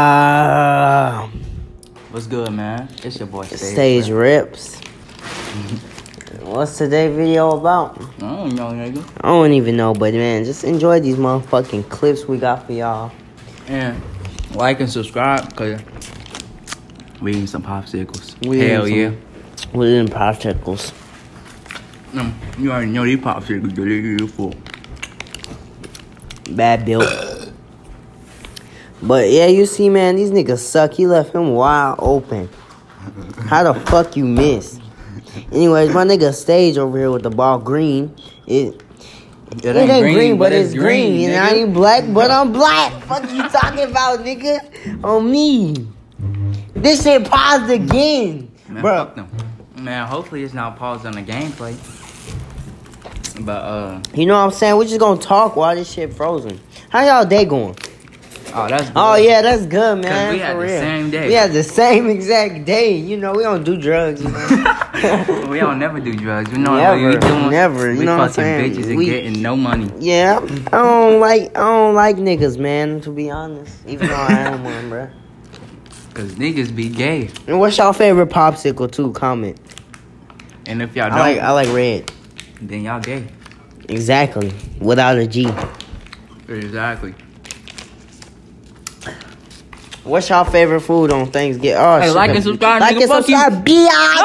Ah, What's good, man? It's your boy Stage. Stage Reps. What's today's video about? I don't know, nigga. I don't even know, but man, just enjoy these motherfucking clips we got for y'all. And like and subscribe, cause we eating some popsicles. We Hell eating yeah. some- Within popsicles. Mm, you already know these popsicles. They're good for. Bad built. But yeah, you see, man, these niggas suck. He left him wide open. How the fuck you miss? Anyways, my nigga stage over here with the ball green. It it ain't, green, but it's green. And I ain't black, but I'm black. Fuck you talking about, nigga? On me. This shit paused again. Man, Bro, fuck them. Man, hopefully it's not paused on the gameplay. But uh, you know what I'm saying? We're just gonna talk while this shit frozen. How y'all day going? Oh, that's oh, good. Oh yeah, that's good, man. we had for the real. same day. We had the same exact day. You know, we don't do drugs. You know? we don't never do drugs. You know Never, what doing? never, you we know what I'm fucking saying? bitches and We- getting no money. yeah, I don't like I don't like niggas, man. To be honest, even though I am one, bro. Cause niggas be gay. And what's y'all favorite popsicle too? Comment. And if y'all don't, like I like red. then y'all gay. Exactly, without a G. Exactly. What's y'all favorite food on Thanksgiving? Oh, Hey, like and subscribe, Like and subscribe, biatch.